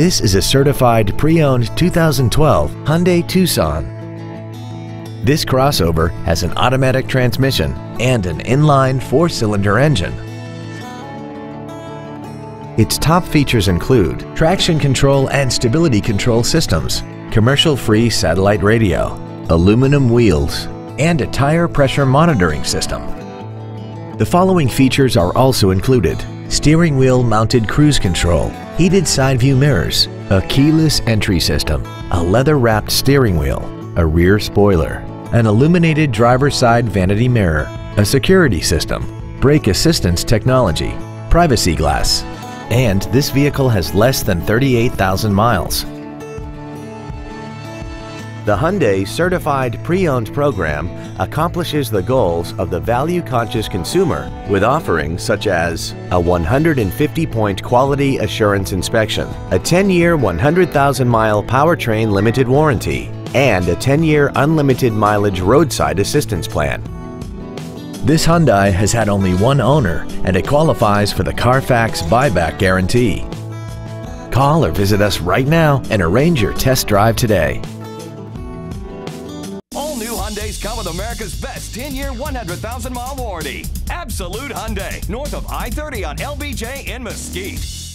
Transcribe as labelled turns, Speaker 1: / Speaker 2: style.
Speaker 1: This is a certified pre-owned 2012 Hyundai Tucson. This crossover has an automatic transmission and an inline four-cylinder engine. Its top features include traction control and stability control systems, commercial-free satellite radio, aluminum wheels, and a tire pressure monitoring system. The following features are also included. Steering wheel mounted cruise control, heated side view mirrors, a keyless entry system, a leather wrapped steering wheel, a rear spoiler, an illuminated driver side vanity mirror, a security system, brake assistance technology, privacy glass, and this vehicle has less than 38,000 miles. The Hyundai Certified Pre-Owned program accomplishes the goals of the value-conscious consumer with offerings such as a 150-point quality assurance inspection, a 10-year 100,000-mile powertrain limited warranty, and a 10-year unlimited mileage roadside assistance plan. This Hyundai has had only one owner and it qualifies for the Carfax buyback guarantee. Call or visit us right now and arrange your test drive today.
Speaker 2: New Hyundais come with America's best 10-year, 100,000-mile warranty. Absolute Hyundai, north of I-30 on LBJ in Mesquite.